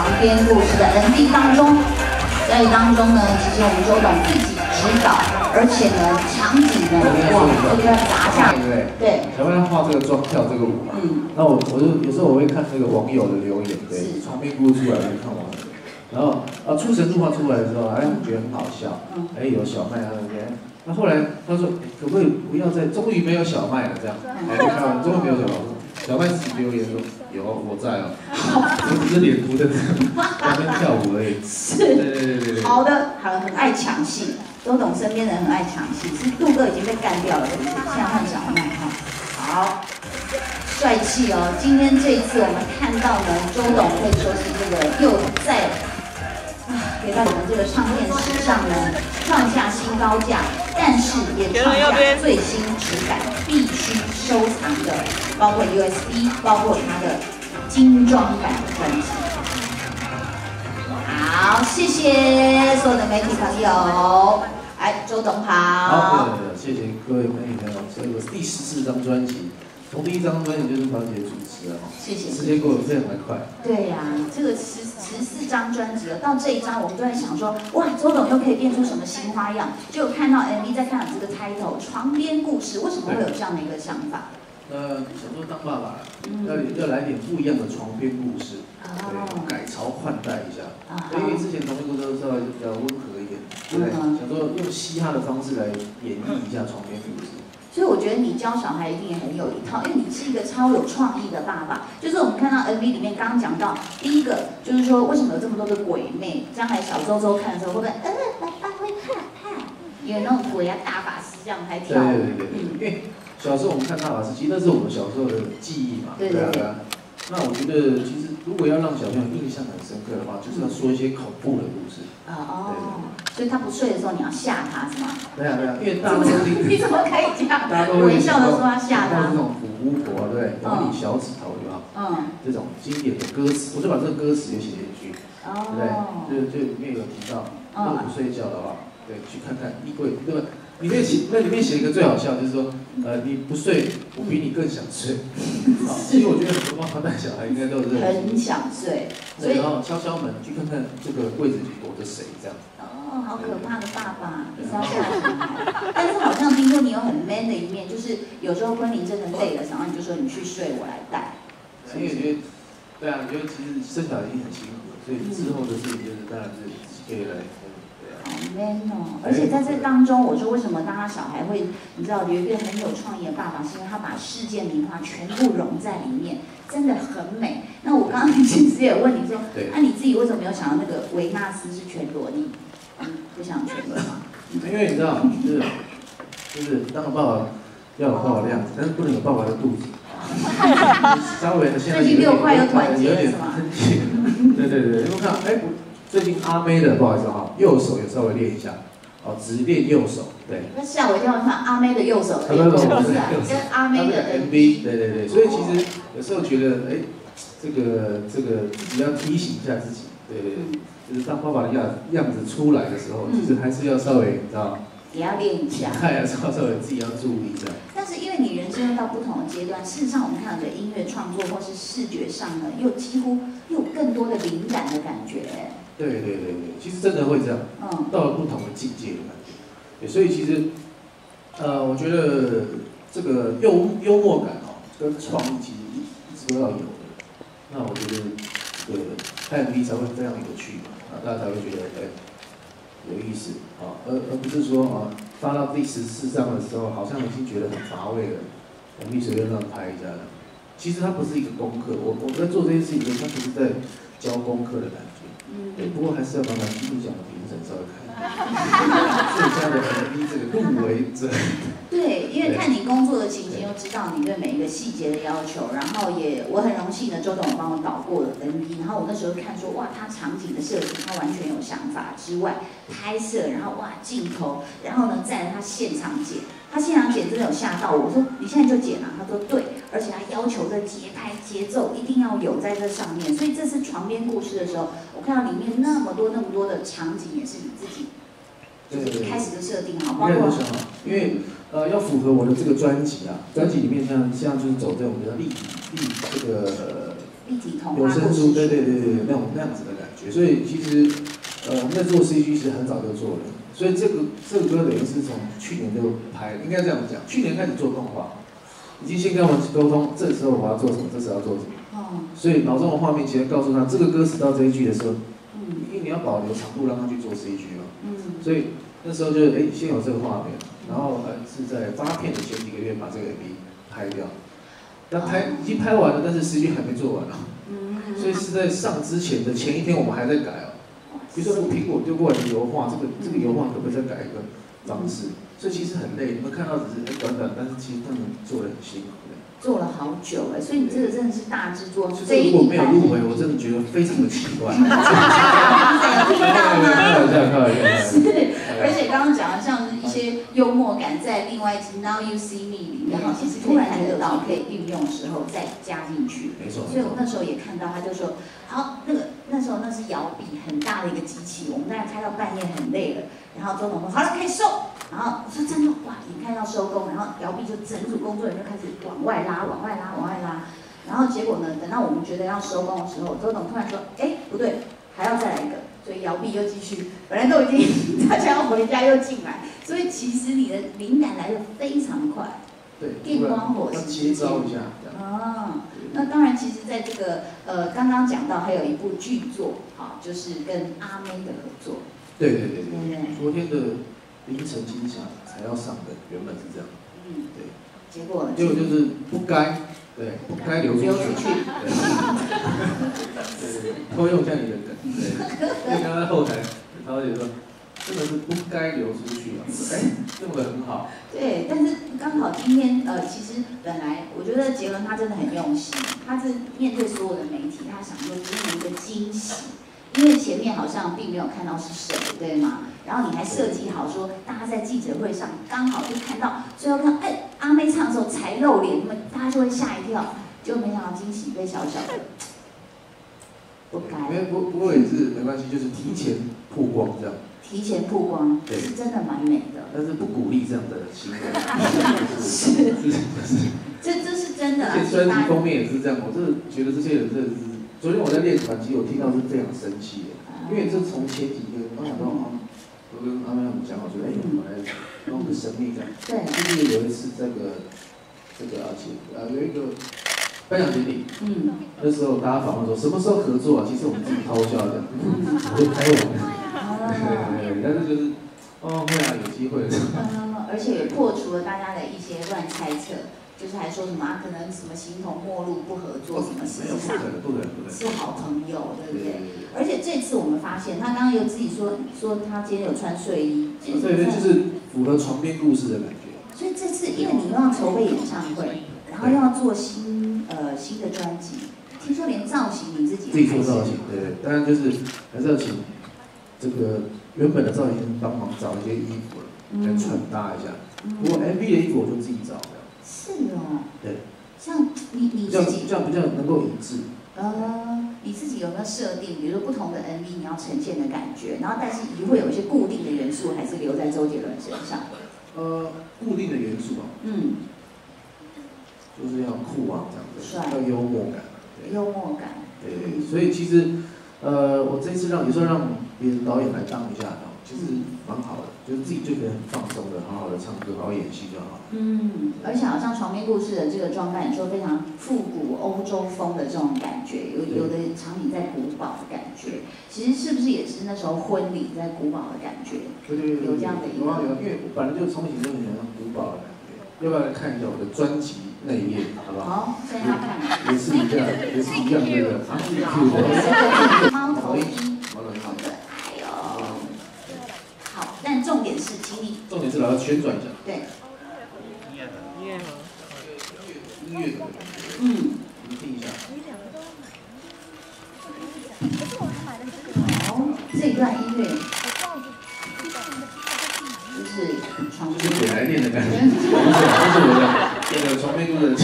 长篇故事的 MV 当中，在当中呢，其实我们周董自己指导，而且呢，场景呢，哇，这个砸下，对不对？对，小妹她画这个妆跳这个舞嘛，嗯，那我我就有时候我会看那个网友的留言，对是，床边故事出来我就看网友，然后啊出神入化出来的时候，哎，我觉得很好笑，嗯。哎有小麦啊那边，那后来他说哎可不可以不要再，终于没有小麦了这样，哎，你看完终于没有小麦了，小麦自己留言说有我在哦，我只是脸涂的在那边跳舞而已，是。对对对对，好的，好了，很爱抢戏，周董身边的人很爱抢戏，是杜哥已经被干掉了？现在换小麦哈，好，帅气哦！今天这一次我们看到呢，周董可以说是这个又在啊，给到我们这个唱片史上呢创下新高价，但是也创下最新质感，的，包括 USB，包括它的精装版的专辑。好，谢谢所有的媒体朋友。哎，周董好，好。对对对，谢谢各位媒体朋友，所以我第十四张专辑，从第一张专辑就是团姐主持的哦，谢谢。时间过得非常的快。对呀、这个十十四张专辑了，到这一张我们都在想说，哇，周董又可以变出什么新花样？就看到 MV，再看到这个 title《床边故事》，为什么会有这样的一个想法？那想说当爸爸，嗯要要来点不一样的床边故事，对，哦，改朝换代一下。啊因为之前床边故事都稍微比较温和一点，对想说用嘻哈的方式来演绎一下床边故事。所以我觉得你教小孩一定也很有一套，因为你是一个超有创意的爸爸。就是我们看到 MV 里面刚刚讲到，第一个就是说为什么有这么多的鬼魅？将来小周周看的时候会不会，呃，爸爸会怕怕？有那种鬼啊大法师这样还对跳舞，对对对，嗯，因为小时候我们看大法师，其实那是我们小时候的记忆嘛，对对对啊对啊。那我觉得其实如果要让小朋友印象很深刻的话，就是要说一些恐怖的故事。啊哦，所以他不睡的时候你要吓他是吗？对啊对啊，因为大家都 你怎么可以这样大家都微笑的说要吓他？到这种古巫婆，对不对？咬你小指头，有没有？嗯，这种经典的歌词，我就把这个歌词也写进去，对不对？哦，就就里面有提到，不睡觉的话，对，去看看衣柜，对吧？里面写那里面写一个最好笑，就是说，呃，你不睡，我比你更想睡。好，其实我觉得很多妈妈带小孩应该都是。很想睡，所，以然后敲敲门，去看看这个柜子里躲着谁，这样。哦，好可怕的爸爸，一直要吓。但是好像听说你有很 man 的一面，就是有时候昆凌真的累了，然后你就说你去睡，我来带。因为我觉得，对啊，我觉得其实生小孩已经很辛苦了，所以之后的事情就是当然是自己可以来。好 man 哦！而且在这当中，我说为什么当他小孩会，你知道有一个很有创意的爸爸，是因为他把世界名画全部融在里面，真的很美。那我刚刚其实也有问你说，对那、你自己为什么没有想到那个维纳斯是全裸？你嗯不想全裸吗？因为你知道，就是就是当个爸爸要有爸爸的样子，但是不能有爸爸的肚子。稍微的现在最近六块又团结有点了是吗。对对对，因为看，哎，不最近阿妹的不好意思哈，右手也稍微练一下，哦，只练右手，对。那吓我一跳，我看阿妹的右手跟阿妹的 MV，对对对，所以其实有时候觉得，哎，这个这个自己要提醒一下自己，对对对，就是当爸爸的样样子出来的时候，其实还是要稍微，你知道，也要练一下。态啊，稍稍微自己要注意这样。但是因为你人生又到不同的阶段，事实上我们看到你的音乐创作或是视觉上呢，又几乎又有更多的灵感的感觉。对对对对，其实真的会这样，嗯到了不同的境界的感觉。对，所以其实，呃，我觉得这个幽幽默感哦，跟创意其实一一直都要有的。那我觉得这个拍 MV 才会非常有趣嘛，啊，大家才会觉得哎有意思啊，而而不是说啊发到第十四章的时候，好像已经觉得很乏味了，MV 随便乱拍一下的。其实它不是一个功课，我我在做这件事情的时候，它不是在教功课的感觉。不过还是要麻烦基督奖的评审稍微看最佳的 MV 这个入围者。对，因为看你工作的情形，又知道你对每一个细节的要求，然后也我很荣幸的周董有帮我导过了 MV，然后我那时候看说哇，他场景的设计他完全有想法之外，拍摄，然后哇镜头，然后呢再来他现场剪，他现场剪真的有吓到我，我说你现在就剪啊，他说对，而且他要求的节拍节奏一定要有在这上面，所以这次床边故事的时候，我看到里面那么多那么多的场景也是你自己就是一开始就设定好，包括应该都想好，因为呃要符合我的这个专辑啊，专辑里面像像就是走这种比较立体立这个呃立体童话有声书，对对对对那种那样子的感觉。所以其实，呃，那做 CG 其实很早就做了，所以这个这个歌等于是从去年就拍，应该这样讲，去年开始做动画，已经先跟我们沟通，这时候我要做什么，这时候要做什么。哦，所以脑中的画面其实告诉他，这个歌词到这一句的时候，嗯因为你要保留长度，让他去做 CG 嘛。嗯，所以那时候就哎，先有这个画面，然后呃是在发片的前几个月把这个 MV 拍掉，那拍已经拍完了，但是实际还没做完啊。嗯，所以是在上之前的前一天，我们还在改哦。比如说，苹果丢过来的油画，这个这个油画可不可以再改一个方式？所以其实很累，你们看到只是哎短短，但是其实他们做的很辛苦的。做了好久哎，所以你这个真的是大制作，就这如果没有入围，我真的觉得非常的奇怪。有听到吗？开玩笑，开玩笑。是，而且刚刚讲的像幽默感，在另外一集《Now You See Me》里面，哈，其实突然看得到可以运用的时候再加进去。没错。所以我那时候也看到，他就说，好，那个那时候那是摇臂很大的一个机器，我们大概开到半夜很累了，然后周董说好了可以收，然后我说真的哇，眼看要收工，然后摇臂就整组工作人员就开始往外拉，往外拉，往外拉，然后结果呢，等到我们觉得要收工的时候，周董突然说，哎，不对，还要再来一个。所以摇臂又继续，本来都已经大家要回家又进来，所以其实你的灵感来的非常快。对，电光火石接招一下。啊，那当然，其实在这个呃刚刚讲到还有一部剧作，好，就是跟阿妹的合作。对对对对对。昨天的凌晨惊吓才要上的，原本是这样。嗯。对。结果。结果就是不该，对，不该流出去。流出去。对，偷用一下你的梗。对。因为刚刚后台，陶姐说，这个是不该流出去啊。哎，用的很好。对，但是刚好今天呃，其实本来我觉得杰伦他真的很用心，他是面对所有的媒体，他想说今天一个惊喜，因为前面好像并没有看到是谁，对吗？然后你还设计好说，大家在记者会上刚好就看到，最后看哎阿妹唱的时候才露脸，那么大家就会吓一跳，就没想到惊喜被小小的不该。没不不过也是没关系，就是提前曝光这样。提前曝光，对，是真的蛮美的。但是不鼓励这样的行为。是 是是，这这是真的啦。专辑封面也是这样，我真的觉得这些人真的是，昨天我在练团，其实我听到是非常生气的，因为这从前几天我想到啊，我跟阿妹他们讲，我说哎，我们来弄个神秘感。对。就是有一次这个这个而且呃有一个颁奖典礼，嗯，那时候大家访问说什么时候合作啊？其实我们自己偷笑的，我就拍我。对对对，但是就是哦，会啊，有机会。嗯，而且也破除了大家的一些乱猜测，就是还说什么啊，可能什么形同陌路不合作，什么事实上不可能不可能是好朋友，对不对？而且这次我们发现，他刚刚有自己说说他今天有穿睡衣，对对，就是符合床边故事的感觉。所以这次因为你又要筹备演唱会，然后又要做新呃新的专辑，听说连造型你自己自己做造型，对，当然就是还是要请。这个原本的造型师帮忙找一些衣服了，来穿搭一下。不过 MV 的衣服我就自己找的。是哦。对。像你你自己这样比较能够一致。呃，你自己有没有设定，比如说不同的 MV 你要呈现的感觉，然后但是你会有一些固定的元素，还是留在周杰伦身上？呃，固定的元素啊。嗯。就是要酷啊，这样子，要幽默感。幽默感。对，所以其实。呃，我这次让你说让别的导演来当一下，其实蛮好的，就是自己就可以很放松的，好好的唱歌，好好演戏就好。嗯，而且好像床边故事的这个装扮，你说非常复古欧洲风的这种感觉，有有的场景在古堡的感觉，其实是不是也是那时候婚礼在古堡的感觉？对对对，有这样的一个。有因为我本来就从以前就很喜欢古堡的感觉，要不要来看一下我的专辑？那一页，好不好？好，现在要看。也是一样，也是一样那个阿 Q 的。猫头鹰，好可爱哦。好，但重点是，请你。重点是把它旋转一下。对。音乐的。音乐的。嗯。你听一下。好，这段音乐。就是。就是来电的感觉。不是，不是我的。那个床边故事的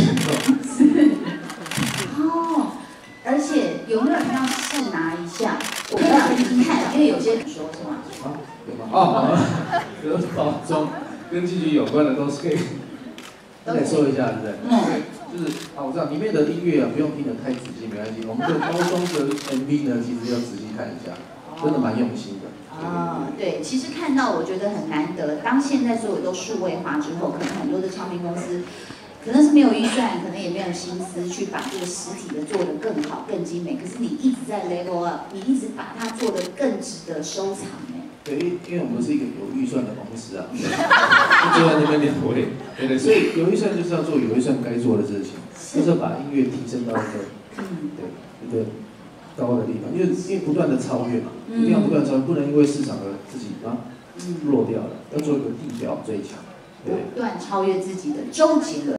有吗？哦，好，包装跟剧情有关的都是可以。再说一下，对不对？嗯，就是啊，我知道里面的音乐啊，不用听得太仔细，没关系。我们的高中的 MV 呢，其实要仔细看一下，真的蛮用心的。啊，对，其实看到我觉得很难得。当现在所有都数位化之后，可能很多的唱片公司可能是没有预算，可能也没有心思去把这个实体的做得更好、更精美。可是你一直在 level up，你一直把它做得更值得收藏哎。对，因因为我们是一个有预算的公司啊，就坐在那边两位，对对，所以有预算就是要做有预算该做的事情，就是要把音乐提升到一个嗯对一个高的地方，因为因为不断的超越嘛，嗯一定要不断超越，不能因为市场而自己啊嗯，弱掉了，要做一个地表最强，对。不断超越自己的周杰伦。